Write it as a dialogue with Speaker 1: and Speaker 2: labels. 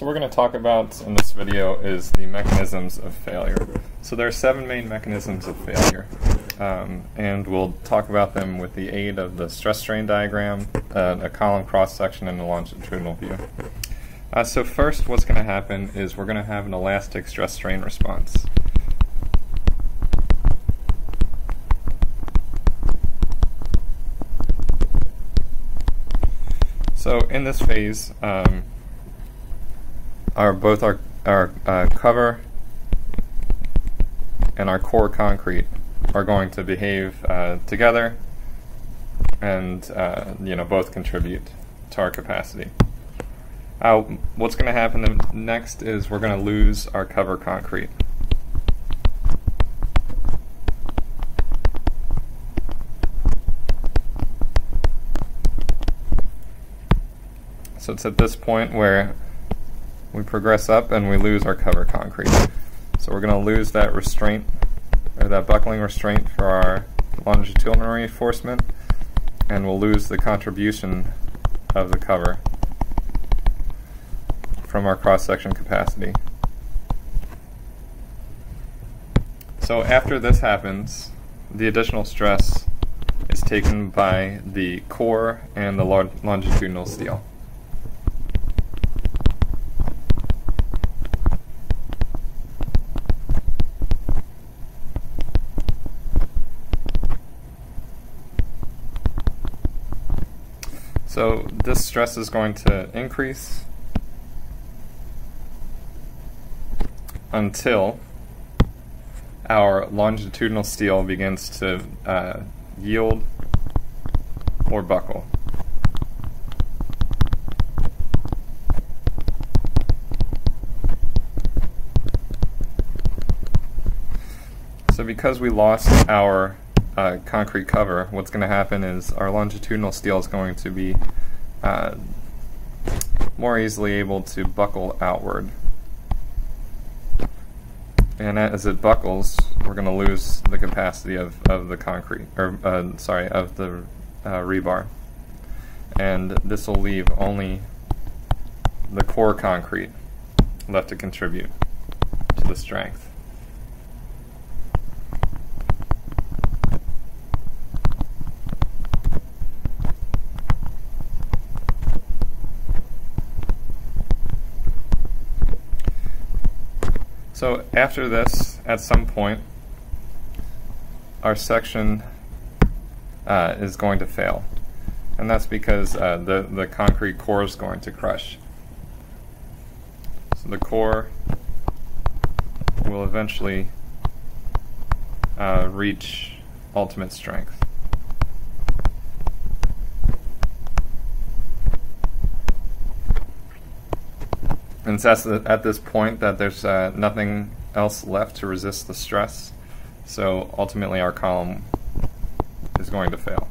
Speaker 1: So we're going to talk about in this video is the mechanisms of failure. So there are seven main mechanisms of failure. Um, and we'll talk about them with the aid of the stress strain diagram, uh, a column cross section, and a longitudinal view. Uh, so first what's going to happen is we're going to have an elastic stress strain response. So in this phase, um, our both our our uh, cover and our core concrete are going to behave uh, together, and uh, you know both contribute to our capacity. Uh, what's going to happen next is we're going to lose our cover concrete. So it's at this point where we progress up and we lose our cover concrete. So we're going to lose that restraint, or that buckling restraint for our longitudinal reinforcement, and we'll lose the contribution of the cover from our cross-section capacity. So after this happens, the additional stress is taken by the core and the longitudinal steel. So this stress is going to increase until our longitudinal steel begins to uh, yield or buckle. So because we lost our uh, concrete cover, what's going to happen is our longitudinal steel is going to be uh, more easily able to buckle outward. And as it buckles, we're going to lose the capacity of, of the concrete, or uh, sorry, of the uh, rebar. And this will leave only the core concrete left to contribute to the strength. So after this, at some point, our section uh, is going to fail. And that's because uh, the, the concrete core is going to crush. So the core will eventually uh, reach ultimate strength. And it's at this point that there's uh, nothing else left to resist the stress. So ultimately our column is going to fail.